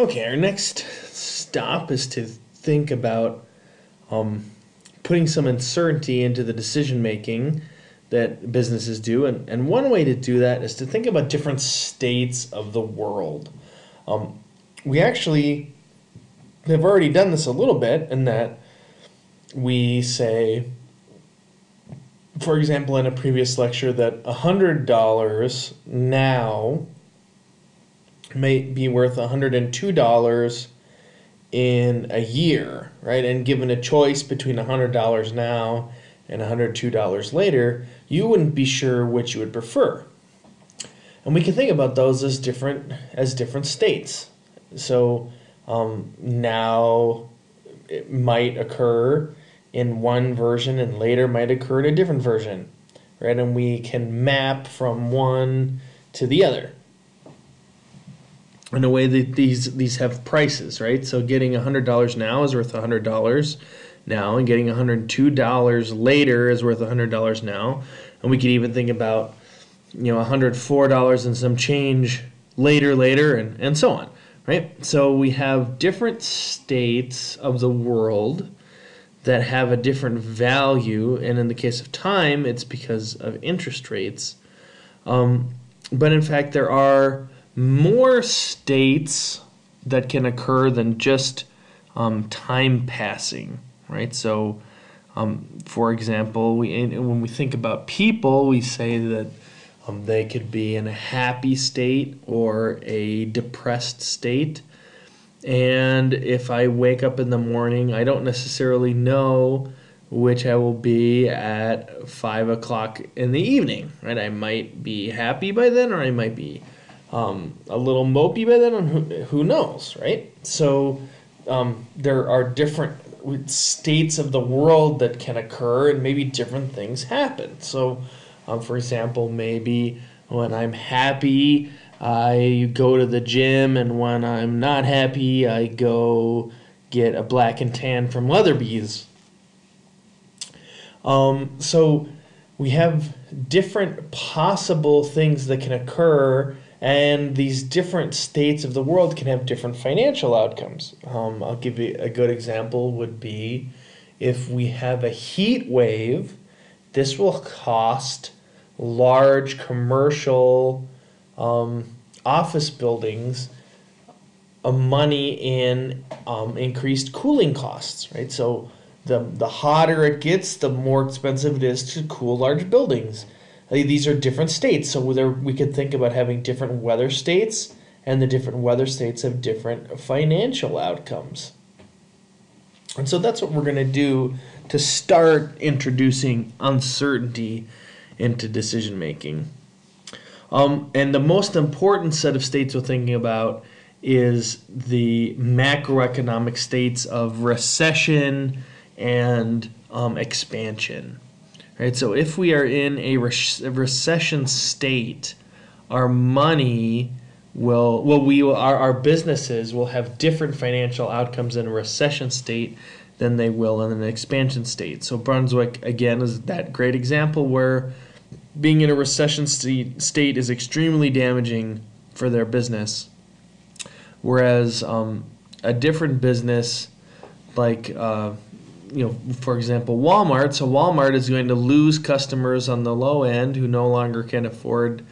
Okay, our next stop is to think about um, putting some uncertainty into the decision making that businesses do. And, and one way to do that is to think about different states of the world. Um, we actually have already done this a little bit in that we say, for example, in a previous lecture, that $100 now may be worth $102 in a year, right? And given a choice between $100 now and $102 later, you wouldn't be sure which you would prefer. And we can think about those as different as different states. So um, now it might occur in one version and later might occur in a different version, right? And we can map from one to the other in a way that these these have prices, right? So getting hundred dollars now is worth hundred dollars now, and getting hundred two dollars later is worth hundred dollars now, and we could even think about you know hundred four dollars and some change later, later, and and so on, right? So we have different states of the world that have a different value, and in the case of time, it's because of interest rates. Um, but in fact, there are more states that can occur than just um, time passing, right? So, um, for example, we when we think about people, we say that um, they could be in a happy state or a depressed state. And if I wake up in the morning, I don't necessarily know which I will be at five o'clock in the evening, right? I might be happy by then, or I might be um, a little mopey by then, who, knows, right? So um, there are different states of the world that can occur, and maybe different things happen. So, um, for example, maybe when I'm happy, I go to the gym, and when I'm not happy, I go get a black and tan from Leatherbees. Um, so we have different possible things that can occur and these different states of the world can have different financial outcomes. Um, I'll give you a good example would be if we have a heat wave, this will cost large commercial um, office buildings a money in um, increased cooling costs, right? So the the hotter it gets, the more expensive it is to cool large buildings these are different states. So there, we could think about having different weather states, and the different weather states have different financial outcomes. And so that's what we're going to do to start introducing uncertainty into decision making. Um, and the most important set of states we're thinking about is the macroeconomic states of recession and um, expansion. Right? So if we are in a, re- recession state, our money will well we will, our, our businesses will have different financial outcomes in a recession state than they will in an expansion state. So Brunswick again is that great example where being in a recession state, state is extremely damaging for their business, whereas um, a different business like uh, you know, for example, Walmart. So Walmart is going to lose customers on the low end who no longer can afford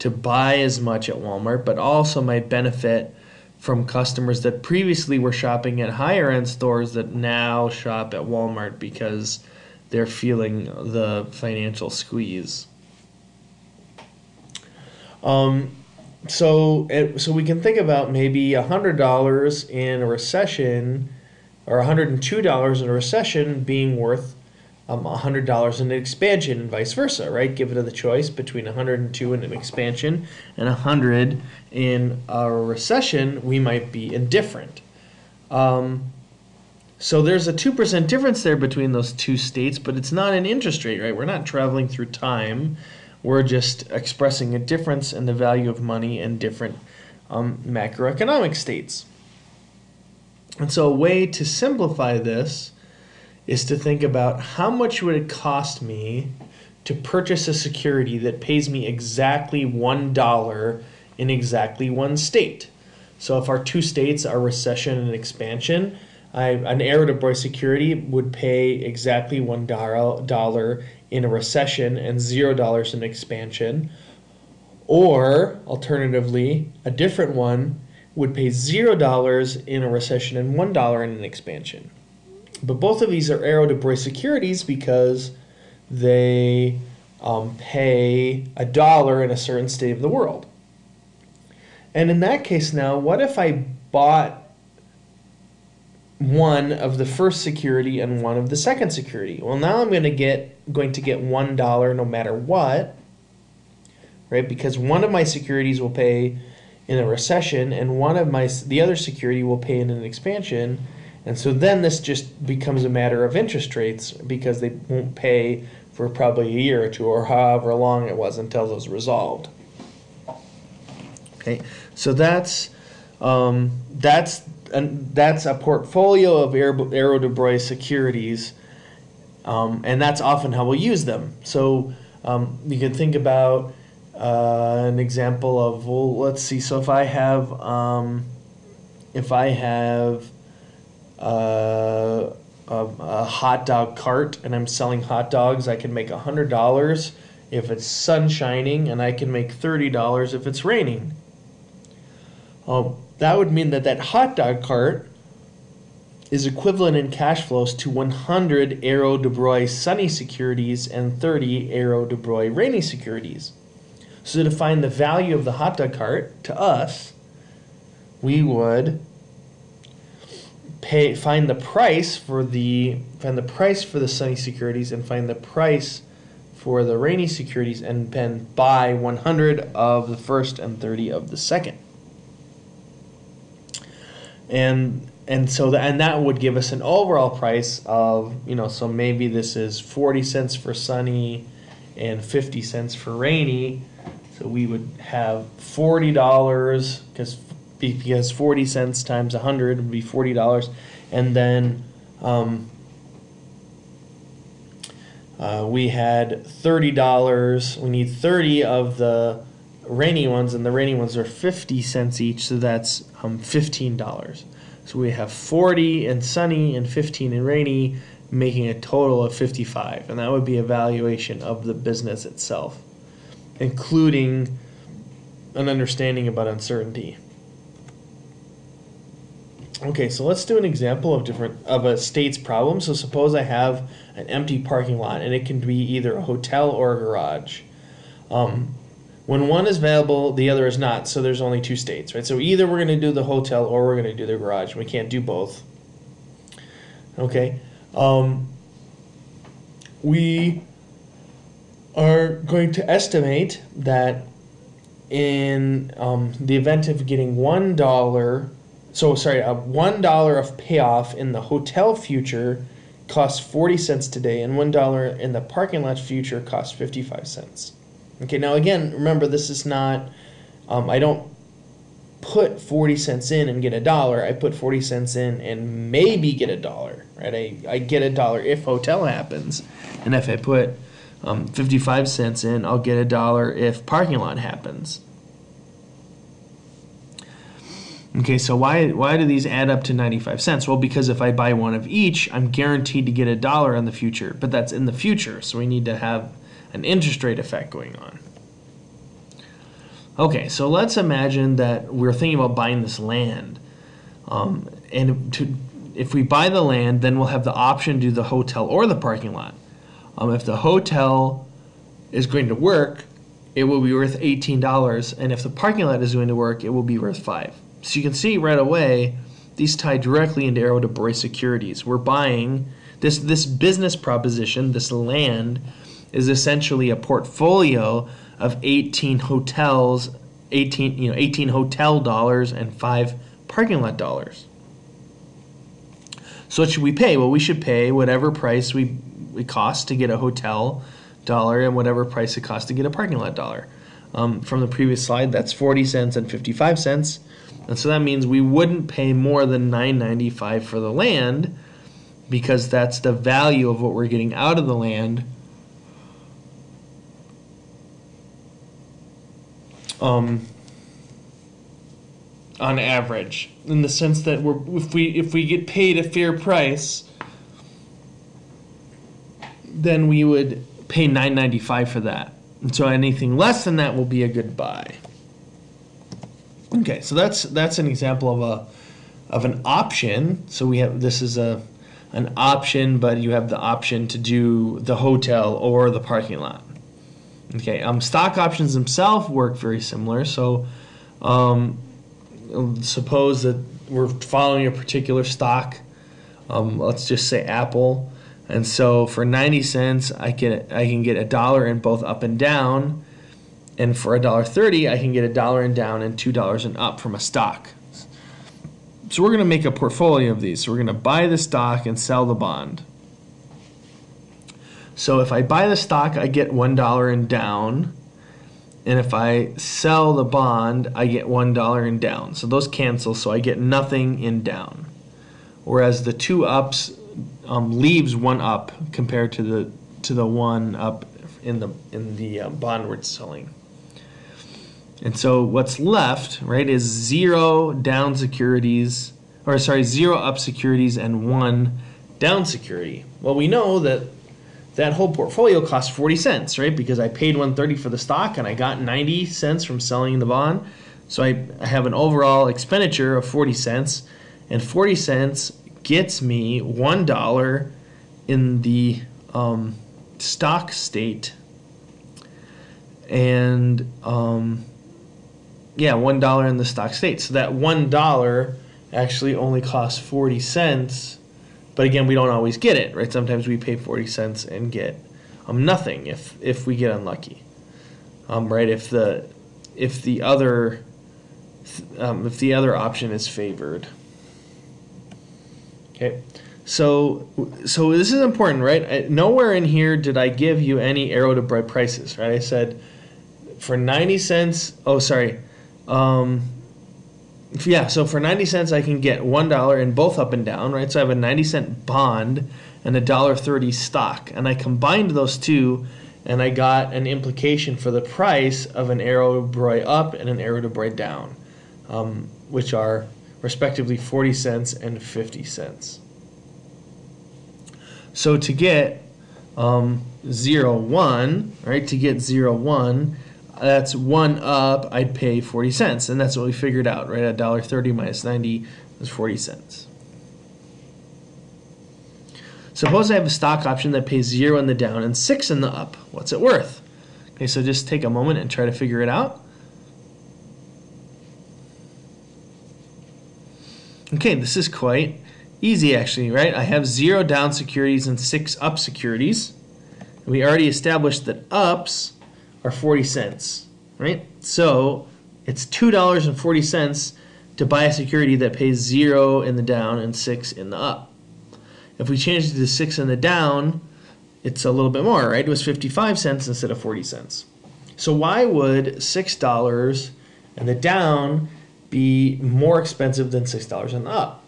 to buy as much at Walmart, but also might benefit from customers that previously were shopping at higher end stores that now shop at Walmart because they're feeling the financial squeeze. Um, so, so we can think about maybe a hundred dollars in a recession or $102 in a recession being worth um, $100 in an expansion and vice versa, right? Give it the choice between 102 in an expansion and 100 in a recession, we might be indifferent. Um, so there's a 2% difference there between those two states, but it's not an interest rate, right? We're not traveling through time. We're just expressing a difference in the value of money in different um, macroeconomic states. And so, a way to simplify this is to think about how much would it cost me to purchase a security that pays me exactly one dollar in exactly one state. So if our two states are recession and expansion, I, an Arrow-Debreu security would pay exactly one dollar in a recession and zero dollars in expansion. Or alternatively, a different one would pay zero dollars in a recession and one dollar in an expansion. But both of these are Arrow-Debreu securities because they um, pay a dollar in a certain state of the world. And in that case, now, what if I bought one of the first security and one of the second security? Well, now I'm going to get going to get one dollar no matter what, right? Because one of my securities will pay in a recession, and one of my the other security will pay in an expansion. And so then this just becomes a matter of interest rates because they won't pay for probably a year or two or however long it was until it was resolved. Okay, so that's um, that's and that's a portfolio of Arrow-Debreu securities, um, and that's often how we'll use them. So um, you can think about uh, an example of well, let's see. So if I have um, if I have uh, a, a, hot dog cart and I'm selling hot dogs, I can make hundred dollars if it's sun shining, and I can make thirty dollars if it's raining. Um, that would mean that that hot dog cart is equivalent in cash flows to 100 Aero de sunny securities and 30 Aero de rainy securities. So to find the value of the hot dog cart to us, we would pay find the price for the find the price for the sunny securities and find the price for the rainy securities and then buy 100 of the first and 30 of the second. And and so that and that would give us an overall price of you know so maybe this is 40 cents for sunny and 50 cents for rainy so we would have $40 because because 40 cents times 100 would be $40 and then um, uh, we had $30 we need 30 of the rainy ones, and the rainy ones are 50 cents each, so that's um, $15. So we have 40 in sunny and 15 in rainy, making a total of 55. And that would be a valuation of the business itself, including an understanding about uncertainty. Okay, so let's do an example of different of a state's problem. So suppose I have an empty parking lot, and it can be either a hotel or a garage. Um, when one is available, the other is not. So there's only two states, right? So either we're going to do the hotel or we're going to do the garage. We can't do both. Okay. Um, we are going to estimate that in um, the event of getting one dollar, so sorry, a one dollar of payoff in the hotel future costs 40 cents today, and one dollar in the parking lot future costs 55 cents. Okay, now again, remember this is not, um, I don't put 40 cents in and get a dollar. I put 40 cents in and maybe get a dollar, right? I, I get a dollar if hotel happens. And if I put um, 55 cents in, I'll get a dollar if parking lot happens. Okay, so why why do these add up to 95 cents? Well, because if I buy one of each, I'm guaranteed to get a dollar in the future, but that's in the future, so we need to have an interest rate effect going on. Okay, so let's imagine that we're thinking about buying this land. Um, and to, if we buy the land, then we'll have the option to do the hotel or the parking lot. Um, if the hotel is going to work, it will be worth $18. And if the parking lot is going to work, it will be worth 5 So you can see right away, these tie directly into Arrow-Debreu securities. We're buying this, this business proposition, this land, is essentially a portfolio of 18 hotels, 18 you know 18 hotel dollars and five parking lot dollars. So what should we pay? Well, we should pay whatever price we it costs to get a hotel dollar and whatever price it costs to get a parking lot dollar. Um, from the previous slide, that's 40 cents and 55 cents. And so that means we wouldn't pay more than 9.95 for the land because that's the value of what we're getting out of the land Um, on average, in the sense that we're if we if we get paid a fair price, then we would pay nine ninety five for that. And so anything less than that will be a good buy. Okay, so that's that's an example of a of an option. So we have this is a an option, but you have the option to do the hotel or the parking lot. Okay, um, stock options themselves work very similar. So, um, suppose that we're following a particular stock. Um, let's just say Apple, and so for ninety cents, I get I can get a dollar in both up and down, and for a dollar thirty, I can get a dollar in down and two dollars in up from a stock. So we're going to make a portfolio of these. So we're going to buy the stock and sell the bond. So if I buy the stock, I get one dollar in down, and if I sell the bond, I get one dollar in down. So those cancel, so I get nothing in down. Whereas the two ups um, leaves one up compared to the to the one up in the in the uh, bond we're selling. And so what's left, right, is zero down securities, or sorry, zero up securities and one down security. Well, we know that that whole portfolio cost 40 cents, right? Because I paid 130 for the stock and I got 90 cents from selling the bond. So I, I have an overall expenditure of 40 cents, and 40 cents gets me $1 in the um, stock state. And um, yeah, one dollar in the stock state. So that one dollar actually only costs forty cents. But again, we don't always get it, right? Sometimes we pay forty cents and get um, nothing if if we get unlucky, um, right? If the if the other um, if the other option is favored. Okay, so so this is important, right? Nowhere in here did I give you any Arrow-Debreu prices, right? I said for ninety cents. Oh, sorry um, yeah, so for 90 cents, I can get $1 in both up and down, right? So I have a 90 cent bond and a $1.30 stock. And I combined those two and I got an implication for the price of an Arrow-Debreu up and an Arrow-Debreu down, um, which are respectively 40 cents and 50 cents. So to get um, 0, 1, right, to get 0, 1, that's one up, I'd pay 40 cents. And that's what we figured out, right? A dollar 30 minus 90 is 40 cents. Suppose I have a stock option that pays zero in the down and six in the up. What's it worth? Okay, so just take a moment and try to figure it out. Okay, this is quite easy actually, right? I have zero down securities and six up securities. We already established that ups are 40 cents, right? So it's $2.40 to buy a security that pays zero in the down and six in the up. If we change it to six in the down, it's a little bit more, right? It was 55 cents instead of 40 cents. So why would $6 and the down be more expensive than $6 and up?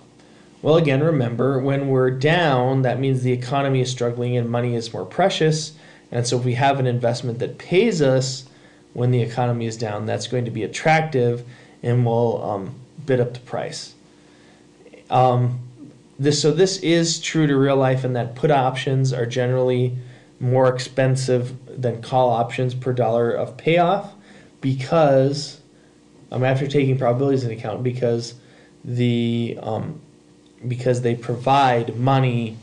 Well, again, remember, when we're down, that means the economy is struggling and money is more precious. And so if we have an investment that pays us when the economy is down, that's going to be attractive and will um, bid up the price. Um, this so this is true to real life in that put options are generally more expensive than call options per dollar of payoff because um, after taking probabilities into account because the um, because they provide money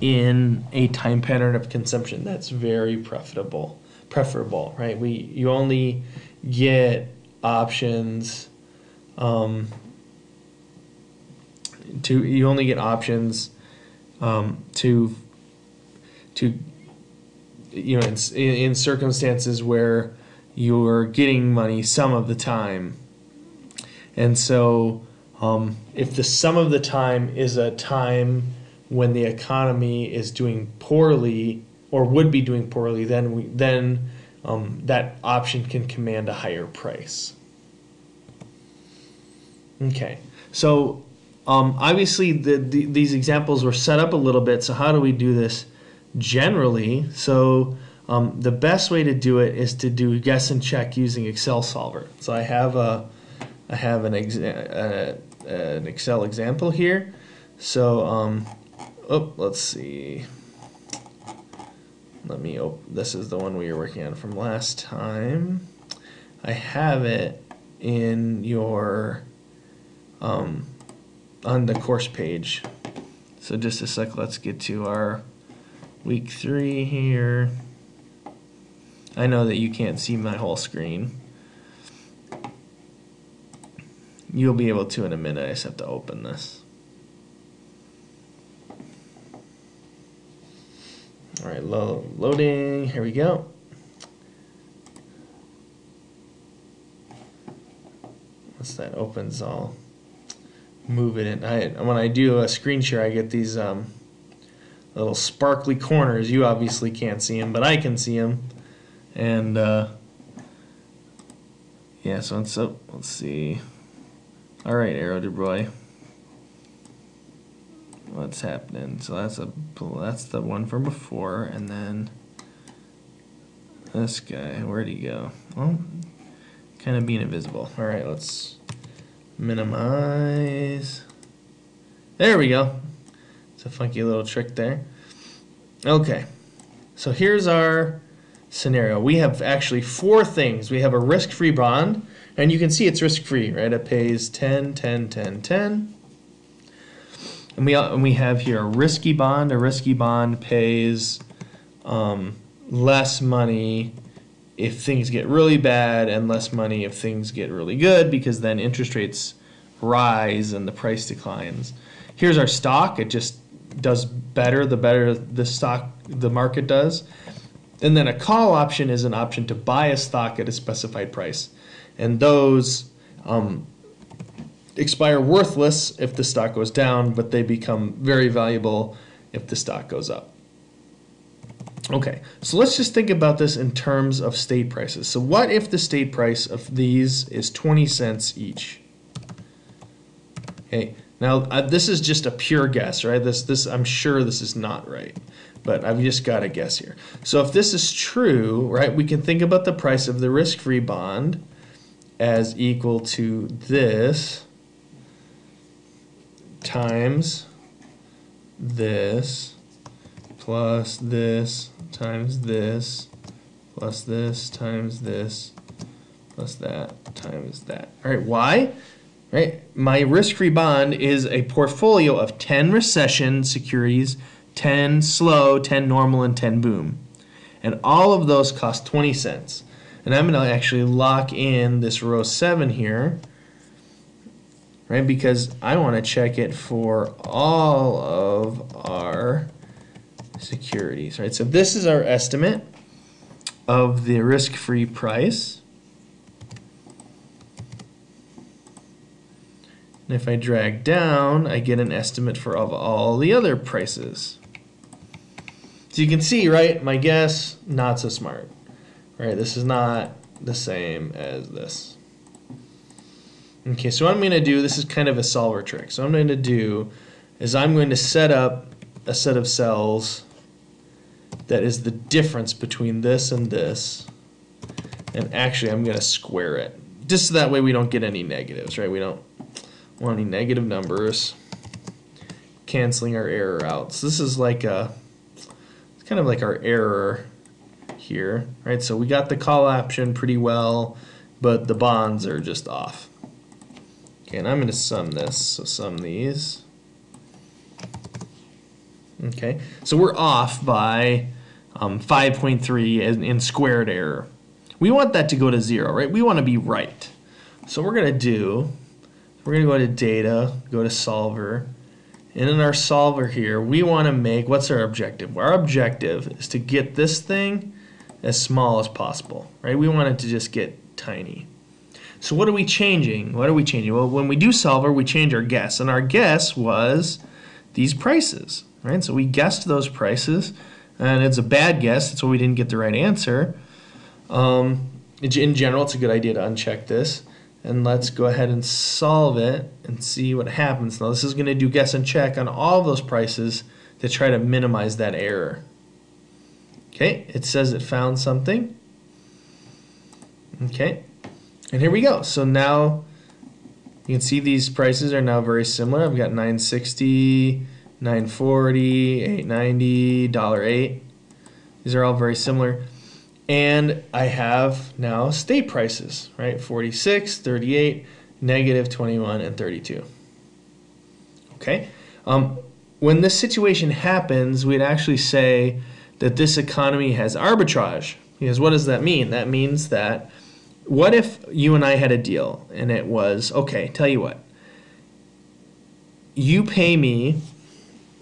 in a time pattern of consumption that's very profitable preferable right? We you only get options um, to you only get options um, to to you know in, in circumstances where you're getting money some of the time and so um, if the sum of the time is a time when the economy is doing poorly or would be doing poorly, then we, then um, that option can command a higher price. Okay, so um, obviously the, the, these examples were set up a little bit. So how do we do this generally? So um, the best way to do it is to do guess and check using Excel Solver. So I have a I have an, exa- uh, an Excel example here. So, um, oh, let's see. Let me open, this is the one we were working on from last time. I have it in your, um, on the course page. So just a sec, let's get to our week three here. I know that you can't see my whole screen. You'll be able to in a minute. I just have to open this. All right, lo loading. Here we go. Once that opens, I'll move it in. I, when I do a screen share, I get these um, little sparkly corners. You obviously can't see them, but I can see them. And uh, yeah, so so let's see. All right, Arrow Boy. What's happening? So that's a that's the one from before, and then this guy. Where'd he go? Well, kind of being invisible. All right, let's minimize. There we go. It's a funky little trick there. Okay, so here's our scenario. We have actually four things. We have a risk-free bond and you can see it's risk-free, right? It pays 10, 10, 10, 10. And we, and we have here a risky bond. A risky bond pays um, less money if things get really bad and less money if things get really good because then interest rates rise and the price declines. Here's our stock. It just does better the better the stock the market does. And then a call option is an option to buy a stock at a specified price and those um, expire worthless if the stock goes down, but they become very valuable if the stock goes up. Okay, so let's just think about this in terms of state prices. So what if the state price of these is 20 cents each? Okay, now uh, this is just a pure guess, right? This, this, I'm sure this is not right, but I've just got to guess here. So if this is true, right, we can think about the price of the risk-free bond as equal to this times this plus this times this plus this times this plus that times that. All right, why? Right, my risk-free bond is a portfolio of 10 recession securities, 10 slow, 10 normal, and 10 boom. And all of those cost 20 cents. And I'm going to actually lock in this row 7 here, right? Because I want to check it for all of our securities, right? So this is our estimate of the risk-free price. And if I drag down, I get an estimate for of all the other prices. So you can see, right, my guess, not so smart. Right, this is not the same as this. Okay, so what I'm going to do, this is kind of a solver trick. So I'm going to do is I'm going to set up a set of cells that is the difference between this and this. And actually, I'm going to square it. Just so that way we don't get any negatives, right? We don't want any negative numbers. Canceling our error out. So this is like a, it's kind of like our error here, right? So we got the call option pretty well, but the bonds are just off. Okay, and I'm going to sum this. So sum these. Okay, so we're off by um, 5.3 in, in squared error. We want that to go to zero, right? We want to be right. So we're going to do, we're going to go to data, go to solver, and in our solver here, we want to make, what's our objective? Our objective is to get this thing as small as possible, right? We want it to just get tiny. So what are we changing? What are we changing? Well, when we do solver, we change our guess, and our guess was these prices, right? So we guessed those prices, and it's a bad guess. That's why we didn't get the right answer. Um, in general, it's a good idea to uncheck this. And let's go ahead and solve it and see what happens. Now this is going to do guess and check on all those prices to try to minimize that error. Okay, it says it found something. Okay, and here we go. So now You can see these prices are now very similar. I've got 960, 940, 890, dollar 8. These are all very similar. And I have now state prices, right? 46, 38, negative 21, and 32. Okay? Um, when this situation happens, we'd actually say that this economy has arbitrage. Because what does that mean? That means that what if you and I had a deal and it was okay, tell you what, you pay me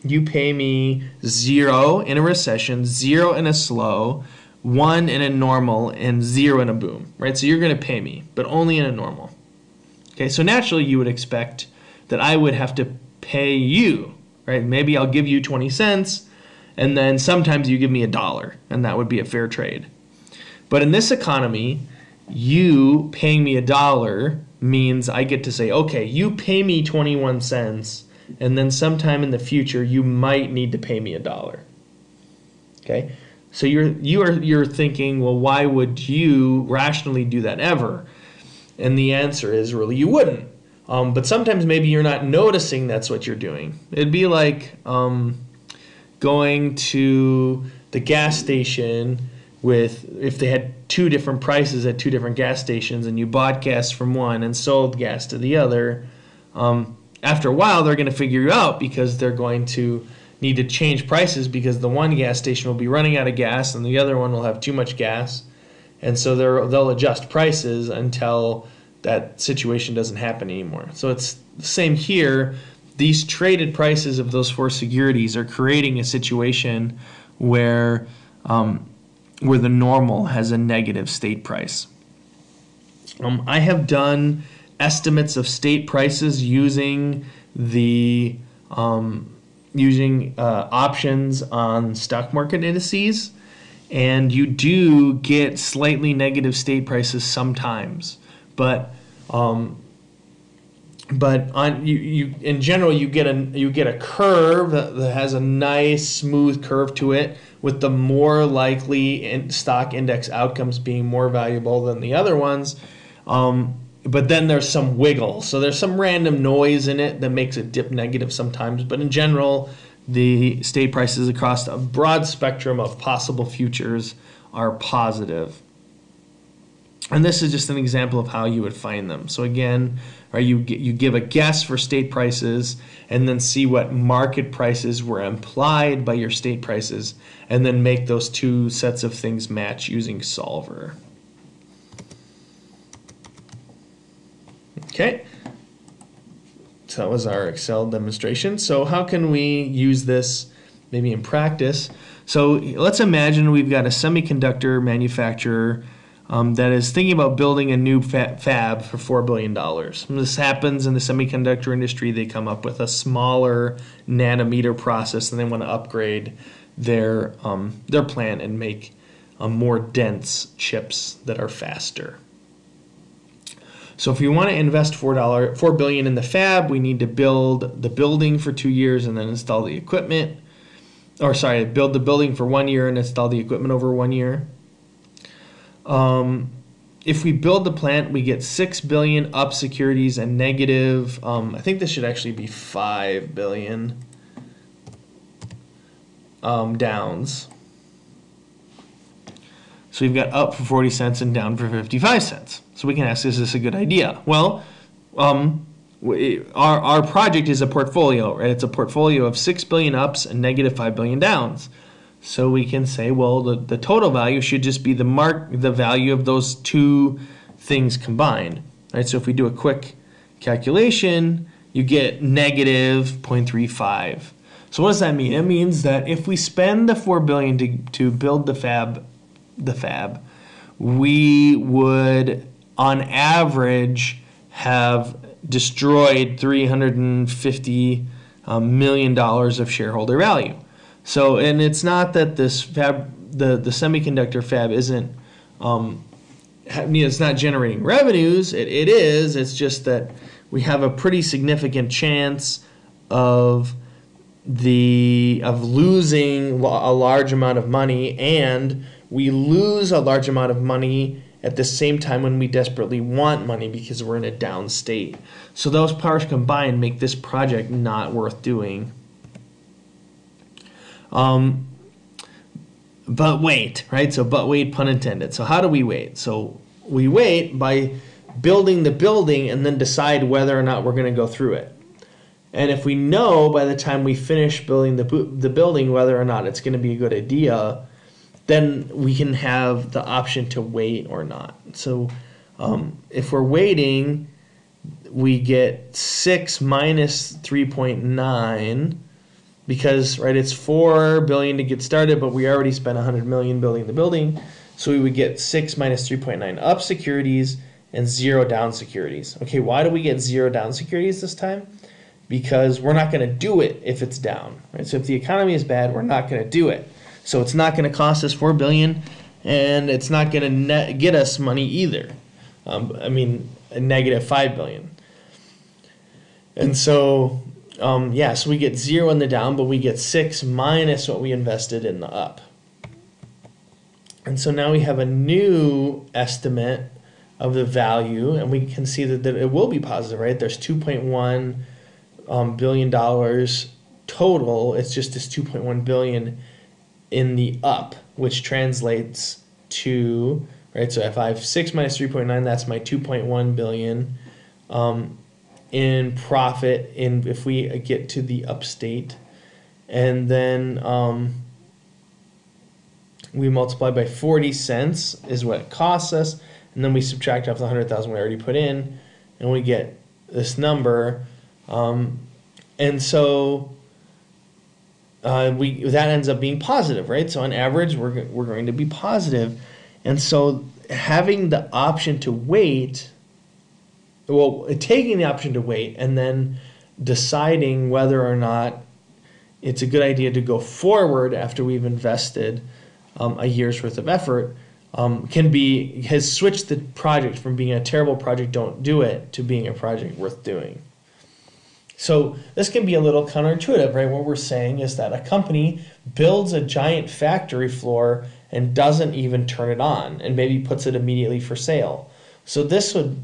you pay me zero in a recession, zero in a slow, one in a normal, and zero in a boom, right? So you're going to pay me, but only in a normal. Okay, so naturally you would expect that I would have to pay you, right? Maybe I'll give you 20 cents, and then sometimes you give me a dollar, and that would be a fair trade. But in this economy, you paying me a dollar means I get to say, okay, you pay me 21 cents and then sometime in the future you might need to pay me a dollar. Okay? So you're you are you're thinking, well, why would you rationally do that ever? And the answer is really you wouldn't. Um, but sometimes maybe you're not noticing that's what you're doing. It'd be like um, going to the gas station with if they had two different prices at two different gas stations and you bought gas from one and sold gas to the other. Um, after a while they're going to figure you out because they're going to need to change prices because the one gas station will be running out of gas and the other one will have too much gas and so they'll adjust prices until that situation doesn't happen anymore so it's the same here these traded prices of those four securities are creating a situation where um, where the normal has a negative state price. Um, I have done estimates of state prices using the um, using uh, options on stock market indices and you do get slightly negative state prices sometimes. But um, but on you, you in general you get a you get a curve that, has a nice smooth curve to it with the more likely in stock index outcomes being more valuable than the other ones um, but then there's some wiggle. So there's some random noise in it that makes it dip negative sometimes. But in general, the state prices across a broad spectrum of possible futures are positive. And this is just an example of how you would find them. So again, right, you you give a guess for state prices and then see what market prices were implied by your state prices and then make those two sets of things match using solver. Okay. So that was our Excel demonstration. So how can we use this maybe in practice? So let's imagine we've got a semiconductor manufacturer um, that is thinking about building a new fab for $4 billion. When this happens in the semiconductor industry, they come up with a smaller nanometer process and they want to upgrade their, um, their plant and make um, more dense chips that are faster. So if we want to invest four dollar four billion in the fab, we need to build the building for two years and then install the equipment. Or sorry, build the building for one year and install the equipment over one year. Um, if we build the plant, we get six billion up securities and negative. Um, I think this should actually be five billion um, downs. So we've got up for 40 cents and down for 55 cents. So we can ask, is this a good idea? Well, um, our, our project is a portfolio, right? It's a portfolio of 6 billion ups and negative 5 billion downs. So we can say, well, the, the total value should just be the mark, the value of those two things combined, right? So if we do a quick calculation, you get negative 0.35. So what does that mean? It means that if we spend the 4 billion to, to build the fab the fab, we would, on average, have destroyed 350 um, dollars of shareholder value. So, and it's not that this fab, the the semiconductor fab, isn't. Um, it's not generating revenues. It, it is. It's just that we have a pretty significant chance of the of losing a large amount of money and we lose a large amount of money at the same time when we desperately want money because we're in a down state. So those powers combined make this project not worth doing. Um, but wait, right? So, but wait, pun intended. So, how do we wait? So, we wait by building the building and then decide whether or not we're going to go through it. And if we know by the time we finish building the the building whether or not it's going to be a good idea, then we can have the option to wait or not. So um, if we're waiting, we get 6 minus 3.9 because right it's 4 billion to get started but we already spent 100 million building the building. So we would get 6 minus 3.9 up securities and 0 down securities. Okay why do we get 0 down securities this time? Because we're not going to do it if it's down right? So if the economy is bad we're not going to do it. So it's not going to cost us four billion, and it's not going to get us money either. Um, I mean, a negative five billion. And so, um, yeah, so we get zero in the down, but we get six minus what we invested in the up. And so now we have a new estimate of the value, and we can see that, that it will be positive, right? There's 2.1 um, billion dollars total. It's just this 2.1 billion in the up, which translates to right. So if I have six minus three point nine, that's my two point one billion um, in profit. In if we get to the upstate, and then um, we multiply by forty cents is what it costs us, and then we subtract off the hundred thousand we already put in, and we get this number. Um, and so uh, we that ends up being positive, right? So on average, we're we're going to be positive, and so having the option to wait, well, taking the option to wait, and then deciding whether or not it's a good idea to go forward after we've invested um, a year's worth of effort um, can be has switched the project from being a terrible project, don't do it, to being a project worth doing. So this can be a little counterintuitive, right? What we're saying is that a company builds a giant factory floor and doesn't even turn it on and maybe puts it immediately for sale. So this would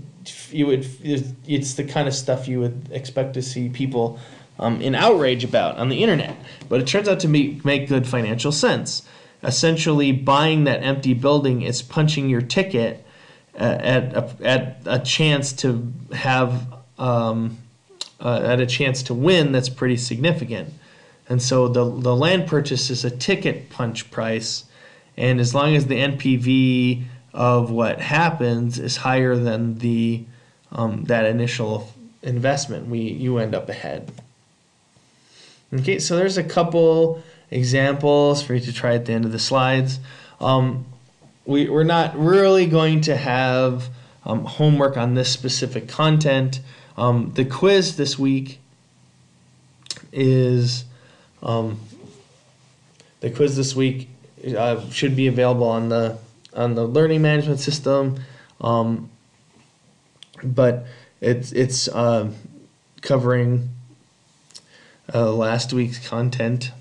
you would it's the kind of stuff you would expect to see people um, in outrage about on the internet. But it turns out to be, make good financial sense. Essentially, buying that empty building is punching your ticket uh, at a, at a chance to have um, uh, at a chance to win that's pretty significant. And so the, the land purchase is a ticket punch price. And as long as the NPV of what happens is higher than the um, that initial investment, we you end up ahead. Okay, so there's a couple examples for you to try at the end of the slides. Um, we, we're not really going to have um, homework on this specific content. Um, the quiz this week is um, the quiz this week uh, should be available on the on the learning management system, um, but it's it's uh, covering uh, last week's content.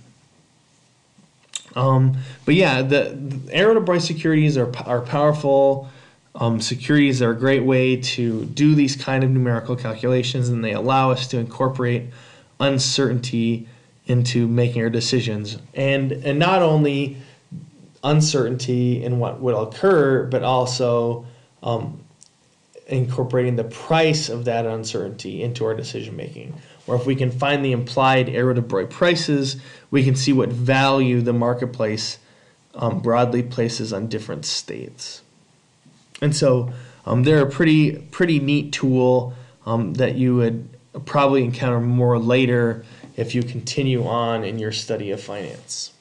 Um, but yeah, the, the Arrow-Debreu securities are are powerful. Um, securities are a great way to do these kind of numerical calculations, and they allow us to incorporate uncertainty into making our decisions, and and not only uncertainty in what will occur, but also um, incorporating the price of that uncertainty into our decision making. Or if we can find the implied Arrow-Debreu prices, we can see what value the marketplace um, broadly places on different states. And so um, they're a pretty pretty neat tool um, that you would probably encounter more later if you continue on in your study of finance.